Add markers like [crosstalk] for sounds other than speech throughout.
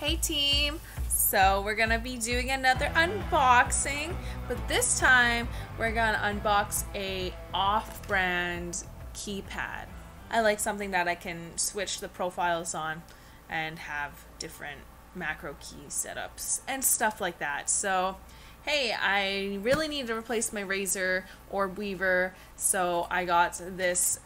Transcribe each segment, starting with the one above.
Hey team! So we're gonna be doing another unboxing, but this time we're gonna unbox a off-brand keypad. I like something that I can switch the profiles on and have different macro key setups and stuff like that. So hey, I really need to replace my Razer Orb Weaver, so I got this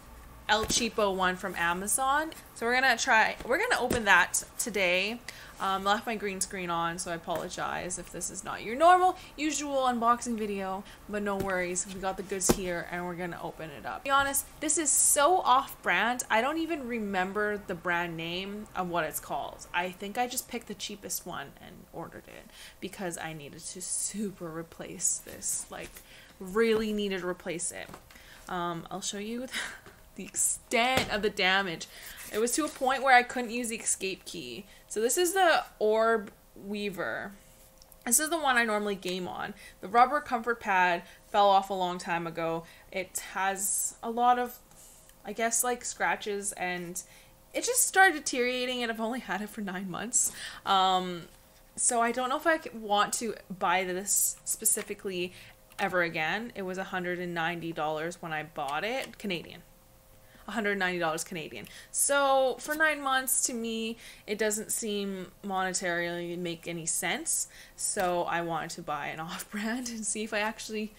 El Cheapo one from Amazon. So we're gonna try, we're gonna open that today. Um, left my green screen on, so I apologize if this is not your normal, usual unboxing video, but no worries, we got the goods here and we're gonna open it up. To be honest, this is so off-brand, I don't even remember the brand name of what it's called. I think I just picked the cheapest one and ordered it because I needed to super replace this, like really needed to replace it. Um, I'll show you [laughs] the extent of the damage. It was to a point where I couldn't use the escape key. So this is the Orb Weaver. This is the one I normally game on. The rubber comfort pad fell off a long time ago. It has a lot of, I guess, like scratches and it just started deteriorating and I've only had it for nine months. Um, so I don't know if I want to buy this specifically ever again. It was $190 when I bought it, Canadian. $190 Canadian. So for nine months, to me, it doesn't seem monetarily make any sense. So I wanted to buy an [laughs] off-brand and see if I actually,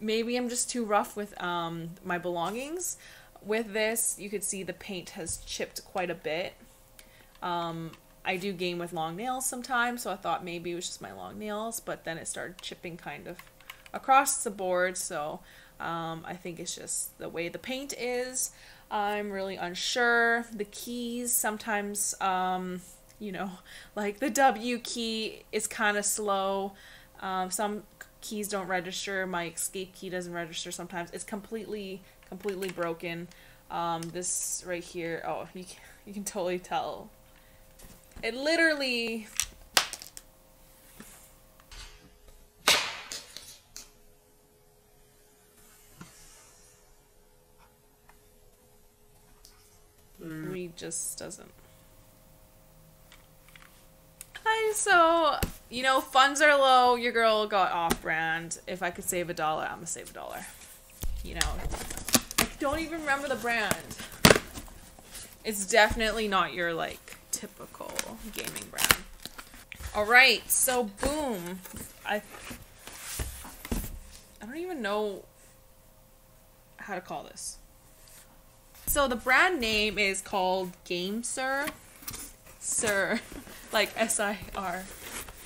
maybe I'm just too rough with um, my belongings. With this, you could see the paint has chipped quite a bit. Um, I do game with long nails sometimes, so I thought maybe it was just my long nails, but then it started chipping kind of across the board, so um, I think it's just the way the paint is. I'm really unsure. The keys sometimes, um, you know, [laughs] like the W key is kind of slow. Um, some keys don't register. My escape key doesn't register sometimes. It's completely, completely broken. Um, this right here, oh, you, can, you can totally tell. It literally just doesn't. Hi, so you know funds are low. Your girl got off brand. If I could save a dollar, I'm gonna save a dollar. You know, I don't even remember the brand. It's definitely not your like typical gaming brand. All right, so boom. I I don't even know how to call this. So the brand name is called GameSir. Sir. [laughs] Like S-I-R.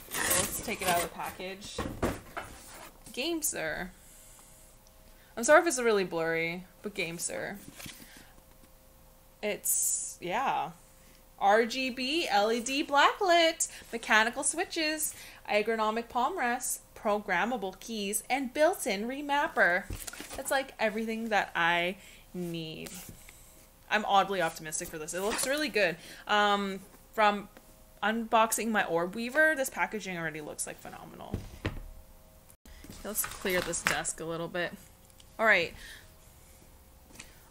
So let's take it out of the package. GameSir. I'm sorry if it's really blurry, but GameSir. It's, yeah. RGB LED backlit, mechanical switches, ergonomic palm rests, programmable keys, and built-in remapper. That's like everything that I need. I'm oddly optimistic for this. It looks really good. Um, from unboxing my Orb Weaver, this packaging already looks like phenomenal. Let's clear this desk a little bit. All right.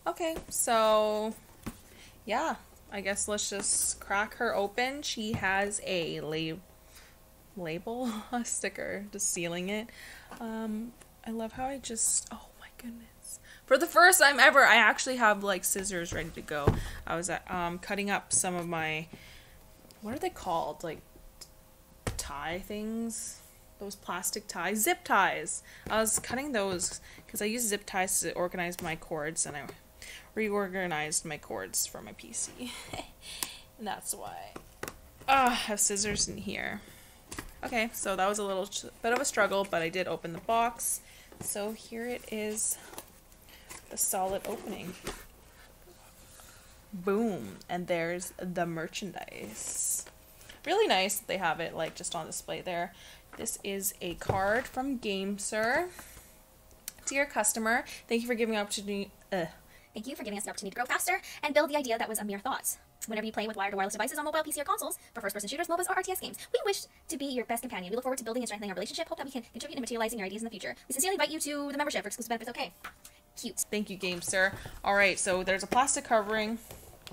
Okay, so yeah, I guess let's just crack her open. She has a lab label, a [laughs] sticker, just sealing it. Um, I love how I just, oh my goodness for the first time ever, I actually have like scissors ready to go. I was um, cutting up some of my, what are they called? Like tie things? Those plastic ties? Zip ties. I was cutting those because I use zip ties to organize my cords and I reorganized my cords for my PC. and [laughs] that's why. Ah, I have scissors in here. Okay, so that was a little bit of a struggle, but I did open the box. So here it is a solid opening. Boom. And there's the merchandise. Really nice that they have it like just on display there. This is a card from GameSir. Dear customer, thank you for giving opportunity. Uh. Thank you for giving us the opportunity to grow faster and build the idea that was a mere thought. Whenever you play with wired or wireless devices on mobile, PC, or consoles, for first-person shooters, MOBAs, or RTS games, we wish to be your best companion. We look forward to building and strengthening our relationship. Hope that we can contribute in materializing your ideas in the future. We sincerely invite you to the membership for exclusive benefits. Okay. Cute. Thank you, GameSir. All right, so there's a plastic covering.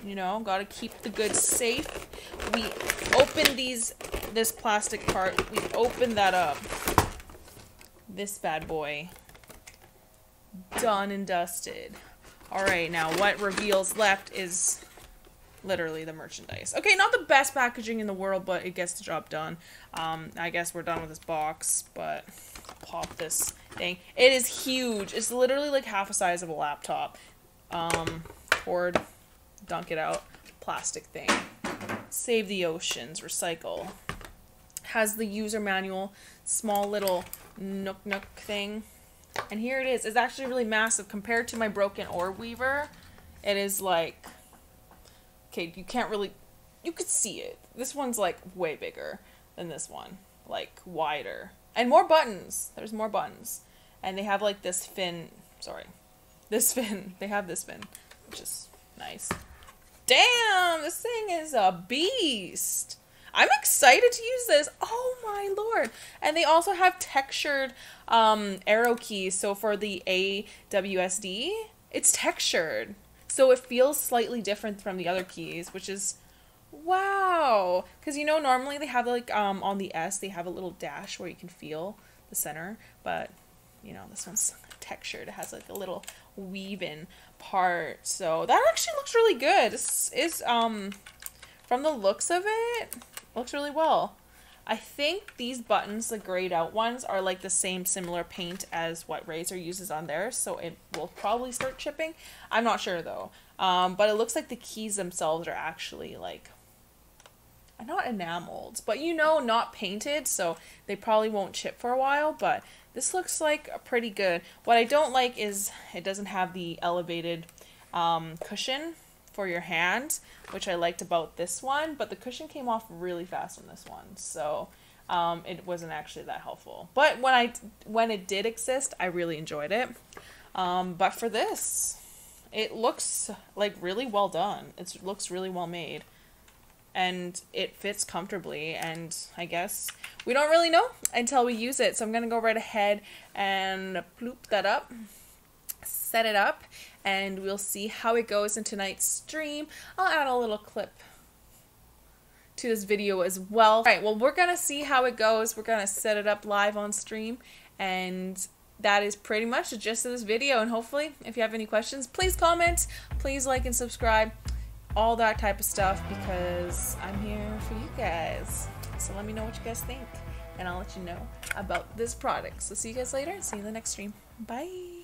You know, gotta keep the goods safe. We open these, this plastic part. We open that up. This bad boy. Done and dusted. Alright, now what reveals left is literally the merchandise. Okay, not the best packaging in the world, but it gets the job done. Um, I guess we're done with this box, but pop this thing. It is huge. It's literally like half a size of a laptop. Um, cord, dunk it out, plastic thing. Save the oceans, recycle. Has the user manual, small little nook nook thing. And here it is. It's actually really massive compared to my broken orb weaver. It is like okay, you can't really you could see it. This one's like way bigger than this one. Like wider. And more buttons. There's more buttons. And they have like this fin sorry. This fin. [laughs] They have this fin, which is nice. Damn, this thing is a beast. I'm excited to use this. Oh my lord. And they also have textured um, arrow keys. So for the AWSD, it's textured. So it feels slightly different from the other keys, which is wow. Because you know, normally they have like um, on the S, they have a little dash where you can feel the center. But you know, this one's [laughs] textured. It has like a little weave in part. So that actually looks really good. This is um from the looks of it, looks really well. I think these buttons, the grayed out ones, are like the same similar paint as what Razer uses on theirs, so it will probably start chipping. I'm not sure though. Um, but it looks like the keys themselves are actually like not enameled, but you know, not painted, so they probably won't chip for a while, but this looks like a pretty good. What I don't like is it doesn't have the elevated um, cushion for your hand, which I liked about this one, but the cushion came off really fast on this one, so um, it wasn't actually that helpful. But when I when it did exist, I really enjoyed it. Um, but for this, it looks like really well done. It looks really well made, and it fits comfortably. And I guess we don't really know until we use it. So I'm gonna go right ahead and ploop that up set it up and we'll see how it goes in tonight's stream. I'll add a little clip to this video as well. All right, well, we're going to see how it goes. We're going to set it up live on stream and that is pretty much the gist of this video and hopefully if you have any questions please comment please like and subscribe all that type of stuff because i'm here for you guys. So let me know what you guys think and i'll let you know about this product. So see you guys later see you in the next stream. Bye